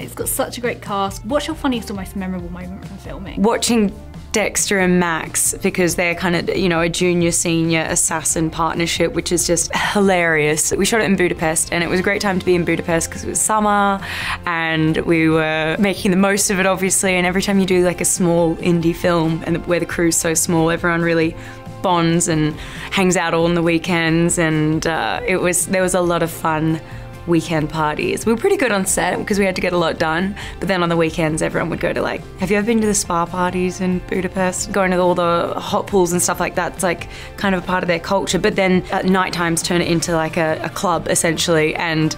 It's got such a great cast. What's your funniest or most memorable moment from filming? Watching Dexter and Max because they're kind of, you know, a junior senior assassin partnership, which is just hilarious. We shot it in Budapest and it was a great time to be in Budapest because it was summer and we were making the most of it, obviously. And every time you do like a small indie film and where the crew's so small, everyone really bonds and hangs out all on the weekends. And uh, it was, there was a lot of fun weekend parties. We were pretty good on set because we had to get a lot done. But then on the weekends, everyone would go to like, have you ever been to the spa parties in Budapest? Going to all the hot pools and stuff like that. It's like kind of a part of their culture. But then at night times turn it into like a, a club essentially. And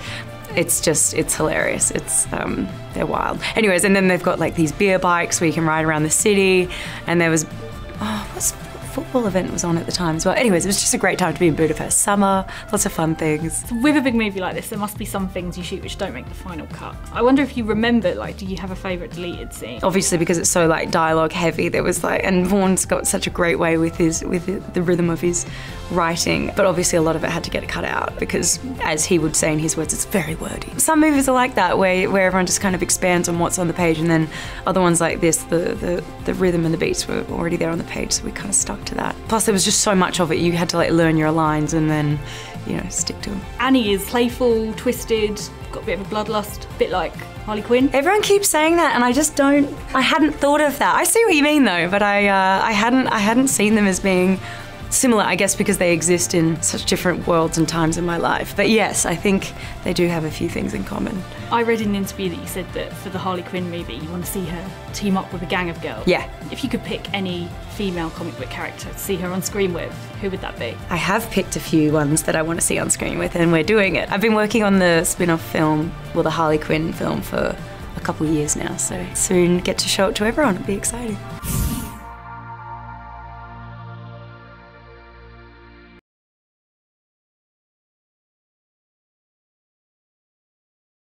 it's just it's hilarious it's um, they're wild anyways and then they've got like these beer bikes where you can ride around the city and there was oh what's football event was on at the time as well. Anyways, it was just a great time to be in Budapest. Summer, lots of fun things. With a big movie like this, there must be some things you shoot which don't make the final cut. I wonder if you remember, like, do you have a favourite deleted scene? Obviously, because it's so like dialogue heavy, there was like, and Vaughn's got such a great way with his with the rhythm of his writing. But obviously, a lot of it had to get cut out because, as he would say in his words, it's very wordy. Some movies are like that, where where everyone just kind of expands on what's on the page, and then other ones like this, the the, the rhythm and the beats were already there on the page, so we kind of stuck to that. Plus, there was just so much of it. You had to like learn your lines and then, you know, stick to them. Annie is playful, twisted, got a bit of a bloodlust, a bit like Harley Quinn. Everyone keeps saying that, and I just don't. I hadn't thought of that. I see what you mean though, but I uh, I hadn't I hadn't seen them as being similar, I guess, because they exist in such different worlds and times in my life. But yes, I think they do have a few things in common. I read in an interview that you said that for the Harley Quinn movie, you want to see her team up with a gang of girls. Yeah. If you could pick any female comic book character to see her on screen with, who would that be? I have picked a few ones that I want to see on screen with, and we're doing it. I've been working on the spin off film, well, the Harley Quinn film, for a couple of years now, so soon get to show it to everyone. It'll be exciting.